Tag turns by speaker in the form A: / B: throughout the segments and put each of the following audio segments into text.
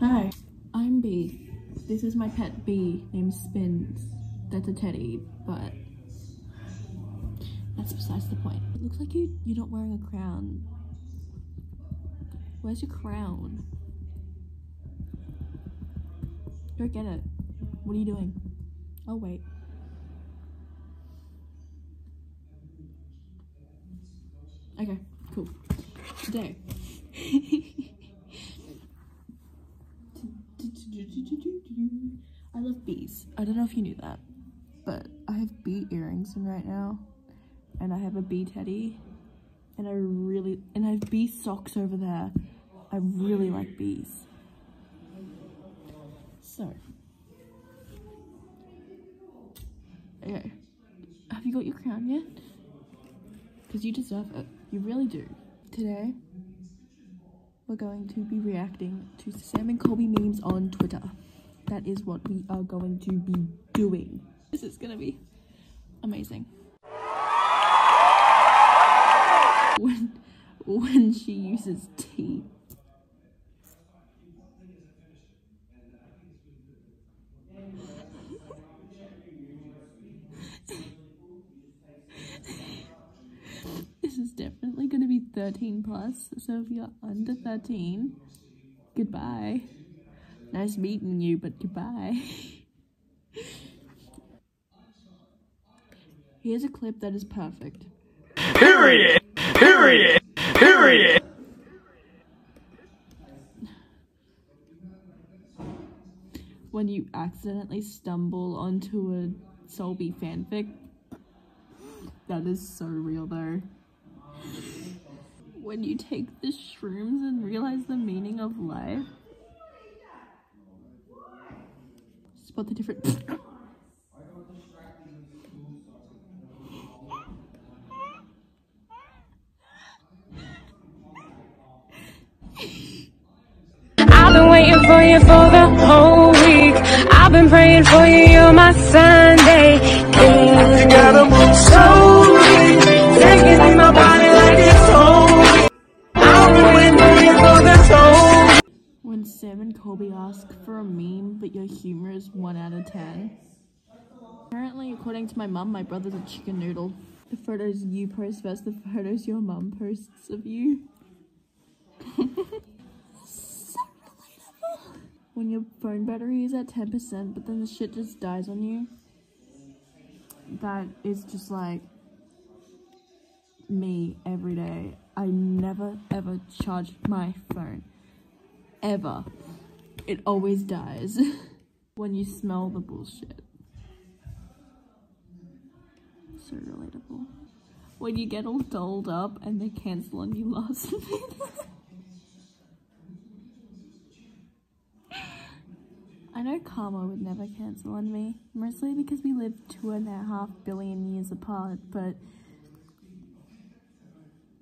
A: Hi, I'm Bee. This is my pet bee named Spins. That's a teddy, but that's besides the point. It looks like you, you're not wearing a crown. Where's your crown? Go get it. What are you doing? Oh, wait. Okay, cool. Today. I love bees. I don't know if you knew that, but I have bee earrings in right now, and I have a bee teddy, and I really, and I have bee socks over there. I really like bees. So, okay, have you got your crown yet? Because you deserve it. You really do. Today, we're going to be reacting to Sam and Colby memes on Twitter. That is what we are going to be doing. This is gonna be amazing. When, when she uses tea. this is definitely going to be 13 plus so if you're under 13 goodbye nice meeting you but goodbye here's a clip that is perfect
B: Period. Period. Period.
A: when you accidentally stumble onto a Solby fanfic that is so real though when you take the shrooms and realize the meaning of life. Spot the different.
C: I've been waiting for you for the whole week. I've been praying for you, you're my Sunday.
A: Sam and Colby ask for a meme, but your humor is 1 out of 10. Apparently, according to my mum, my brother's a chicken noodle. The photos you post versus the photos your mum posts of you. so relatable. When your phone battery is at 10%, but then the shit just dies on you. That is just like me every day. I never ever charge my phone. Ever. It always dies when you smell the bullshit. So relatable. When you get all dolled up and they cancel on you last minute. I know karma would never cancel on me, mostly because we live two and a half billion years apart, but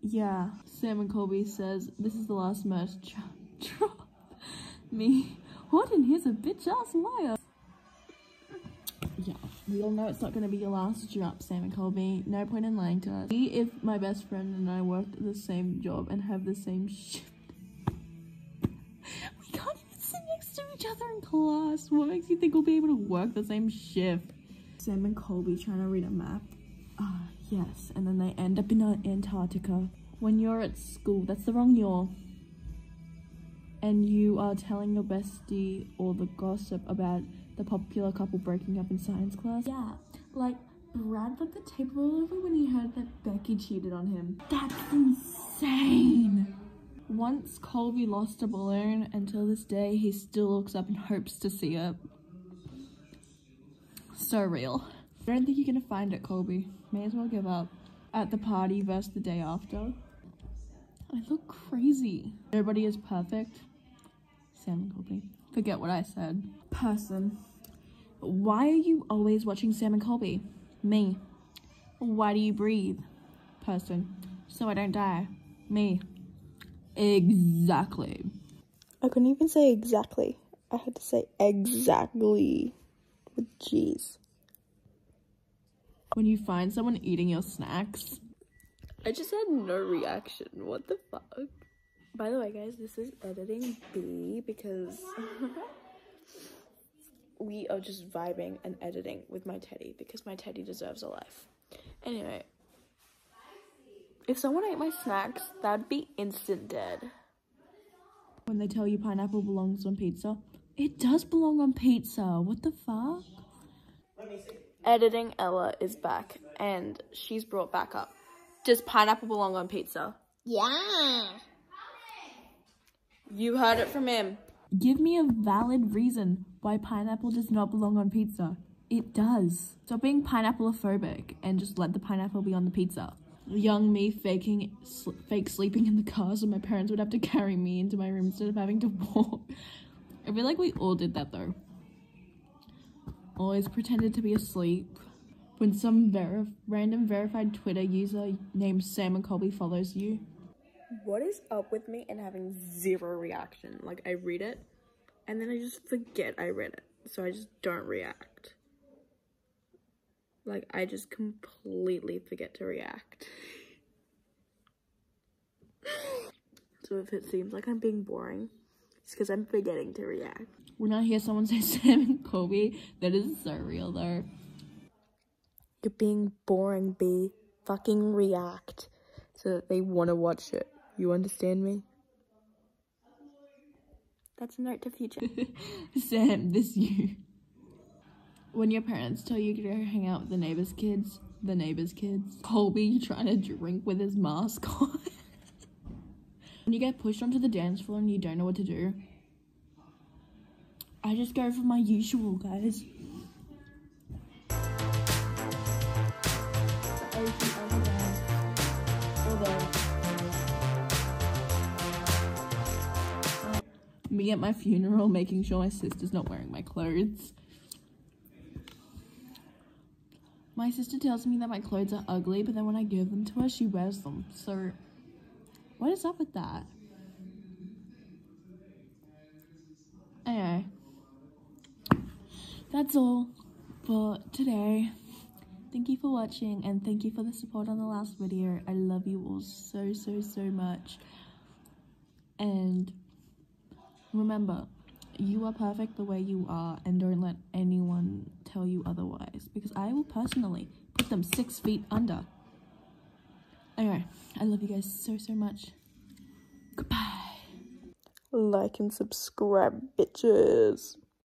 A: yeah. Sam and Colby says, this is the last merch drop. Me, Horton here's a bitch ass liar. Yeah, we all know it's not going to be your last drop, Sam and Colby. No point in lying to us. See if my best friend and I worked the same job and have the same shift. We can't even sit next to each other in class. What makes you think we'll be able to work the same shift? Sam and Colby trying to read a map. Ah, yes. And then they end up in uh, Antarctica. When you're at school, that's the wrong you're. And you are telling your bestie all the gossip about the popular couple breaking up in science class. Yeah, like Brad let the tape roll over when he heard that Becky cheated on him. That's insane. Once Colby lost a balloon, until this day, he still looks up and hopes to see it. So real. I don't think you're gonna find it, Colby. May as well give up. At the party versus the day after. I look crazy. Everybody is perfect. Sam and Colby. Forget what I said. Person. Why are you always watching Sam and Colby? Me. Why do you breathe? Person. So I don't die. Me. Exactly.
D: I couldn't even say exactly. I had to say exactly with G's.
A: When you find someone eating your snacks,
D: I just had no reaction. What the fuck? By the way, guys, this is editing B because we are just vibing and editing with my teddy because my teddy deserves a life. Anyway, if someone ate my snacks, that'd be instant dead.
A: When they tell you pineapple belongs on pizza, it does belong on pizza. What the fuck?
D: Editing Ella is back and she's brought back up. Does pineapple belong on pizza?
E: Yeah.
D: You heard it from him.
A: Give me a valid reason why pineapple does not belong on pizza. It does. Stop being pineapple phobic and just let the pineapple be on the pizza. Young me faking sl- fake sleeping in the car so my parents would have to carry me into my room instead of having to walk. I feel like we all did that though. Always pretended to be asleep. When some ver- random verified Twitter user named Sam and Colby follows you,
D: What is up with me and having zero reaction? Like, I read it and then I just forget I read it. So I just don't react. Like, I just completely forget to react. so if it seems like I'm being boring, it's because I'm forgetting to react.
A: when I hear someone say Sam and Kobe, that is so real though.
D: You're being boring, B. Fucking react so that they want to watch it. You understand me? That's a note to future.
A: Sam, this you. When your parents tell you to go hang out with the neighbors' kids, the neighbors' kids, Colby trying to drink with his mask on. when you get pushed onto the dance floor and you don't know what to do, I just go for my usual, guys. Me at my funeral, making sure my sister's not wearing my clothes. My sister tells me that my clothes are ugly, but then when I give them to her, she wears them. So, what is up with that? Anyway, that's all for today. Thank you for watching and thank you for the support on the last video. I love you all so, so, so much. And remember, you are perfect the way you are and don't let anyone tell you otherwise because I will personally put them six feet under. Anyway, I love you guys so, so much. Goodbye.
D: like and subscribe, bitches.